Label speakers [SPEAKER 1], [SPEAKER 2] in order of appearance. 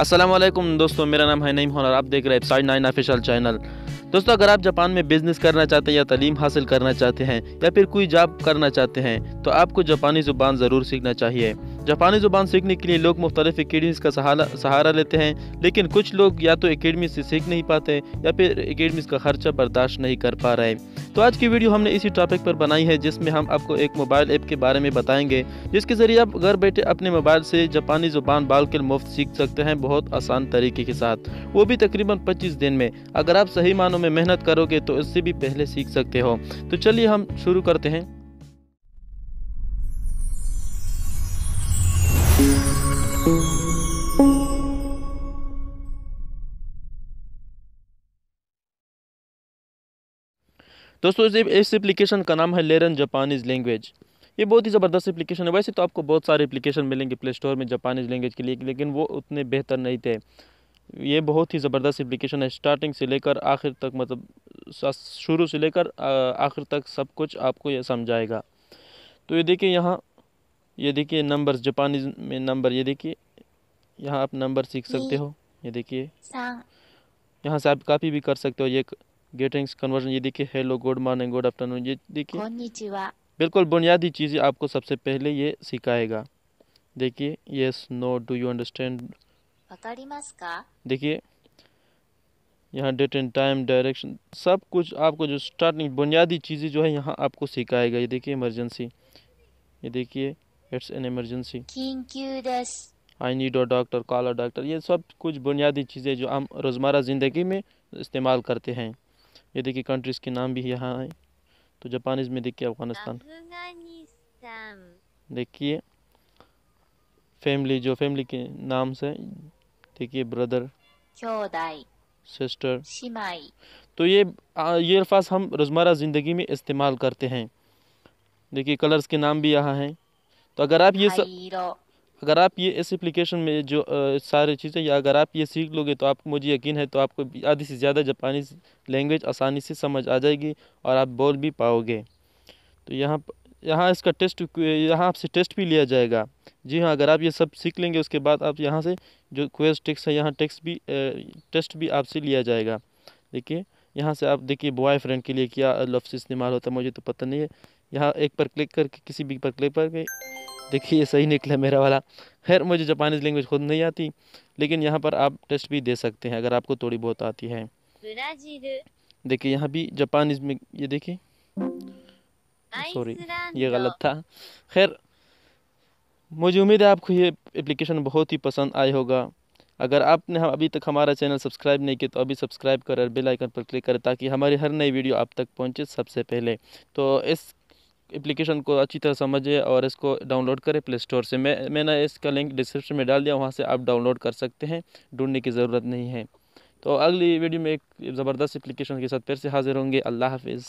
[SPEAKER 1] असलम दोस्तों, मेरा नाम है नईम और आप देख रहे हैं साइड नाइन ऑफिशियल चैनल दोस्तों, अगर आप जापान में बिज़नेस करना चाहते हैं या तलीम हासिल करना चाहते हैं या फिर कोई जॉब करना चाहते हैं तो आपको जापानी ज़ुबान ज़रूर सीखना चाहिए। जापानी ज़ुबान सीखने के लिए लोग मुख्तलिफ़ अकेडमीज़ का सहारा लेते हैं, लेकिन कुछ लोग या तो अकेडमी से सीख नहीं पाते या फिर अकेडमीज़ का खर्चा बर्दाश्त नहीं कर पा रहे। तो आज की वीडियो हमने इसी टॉपिक पर बनाई है, जिसमें हम आपको एक मोबाइल ऐप के बारे में बताएँगे, जिसके ज़रिए आप घर बैठे अपने मोबाइल से जापानी ज़ुबान बाल के मुफ़्त सीख सकते हैं बहुत आसान तरीके के साथ। वो भी तकरीबन 25 दिन में। अगर आप सही मानों में मेहनत करोगे तो इससे भी पहले सीख सकते हो। तो चलिए हम शुरू करते हैं। दोस्तों, इस एप्लीकेशन का नाम है लेरन जापानीज़ लैंग्वेज ये बहुत ही ज़बरदस्त एप्लीकेशन है। वैसे तो आपको बहुत सारे एप्लीकेशन मिलेंगे प्ले स्टोर में जापानीज़ लैंग्वेज के लिए, लेकिन वो उतने बेहतर नहीं थे। ये बहुत ही ज़बरदस्त एप्लीकेशन है। स्टार्टिंग से लेकर आखिर तक मतलब शुरू से लेकर आखिर तक सब कुछ आपको ये समझाएगा। तो ये देखिए यहाँ ये देखिए नंबर्स जापानीज़ में नंबर ये देखिए यहाँ आप नंबर सीख सकते हो। ये देखिए। यहाँ से आप कापी भी कर सकते हो ये गेटिंग्स कन्वर्जन ये देखिए hello good morning good afternoon ये देखिए। बिल्कुल बुनियादी चीज़ें आपको सबसे पहले ये सिखाएगा। देखिए yes no do you understand देखिए यहाँ डेट एंड टाइम डायरेक्शन सब कुछ आपको जो स्टार्टिंग बुनियादी चीज़ें जो है यहाँ आपको सिखाएगा। ये देखिए इमरजेंसी ये देखिए it's an emergency I need a doctor call a doctor ये सब कुछ बुनियादी चीज़ें जो हम रोज़मर्रा ज़िंदगी में इस्तेमाल करते हैं। ये देखिए कंट्रीज़ के नाम भी यहाँ है। तो जापानीज़ में देखिए अफ़गानिस्तान। देखिए फैमिली जो फैमिली के नाम से देखिए ब्रदर सिस्टर तो ये ये अल्फाज हम रोज़मर्रा ज़िंदगी में इस्तेमाल करते हैं। देखिए कलर्स के नाम भी यहाँ हैं। तो अगर आप ये सब अगर आप ये इस एप्लीकेशन में जो आ, सारी चीज़ें या अगर आप ये सीख लोगे तो आपको मुझे यकीन है तो आपको आधी से ज़्यादा जापानी लैंग्वेज आसानी से समझ आ जाएगी और आप बोल भी पाओगे। तो यहाँ यहाँ इसका टेस्ट यहाँ आपसे टेस्ट भी लिया जाएगा। जी हाँ अगर आप ये सब सीख लेंगे उसके बाद आप यहाँ से जो क्वेज टेक्स है यहाँ टेक्स्ट भी टेस्ट भी आपसे लिया जाएगा। देखिए यहाँ से आप देखिए बॉय फ्रेंड के लिए क्या लफ्स इस्तेमाल होता है मुझे तो पता नहीं है। यहाँ एक पर क्लिक करके किसी भी पर क्लिक करके देखिए ये सही निकला मेरा वाला। खैर मुझे जापानीज़ लैंग्वेज खुद नहीं आती लेकिन यहाँ पर आप टेस्ट भी दे सकते हैं अगर आपको थोड़ी बहुत आती है। देखिए यहाँ भी जापानीज़ में ये देखिए। सॉरी ये गलत था। खैर मुझे उम्मीद है आपको ये एप्लीकेशन बहुत ही पसंद आया होगा। अगर आपने हम अभी तक हमारा चैनल सब्सक्राइब नहीं किया तो अभी सब्सक्राइब कर और बेल आइकन पर क्लिक करें ताकि हमारी हर नई वीडियो आप तक पहुँचे सबसे पहले। तो इस एप्लीकेशन को अच्छी तरह समझिए और इसको डाउनलोड करें प्ले स्टोर से। मैं मैंने इसका लिंक डिस्क्रिप्शन में डाल दिया वहाँ से आप डाउनलोड कर सकते हैं ढूँढने की ज़रूरत नहीं है। तो अगली वीडियो में एक ज़बरदस्त एप्लीकेशन के साथ फिर से हाजिर होंगे। अल्लाह हाफिज़।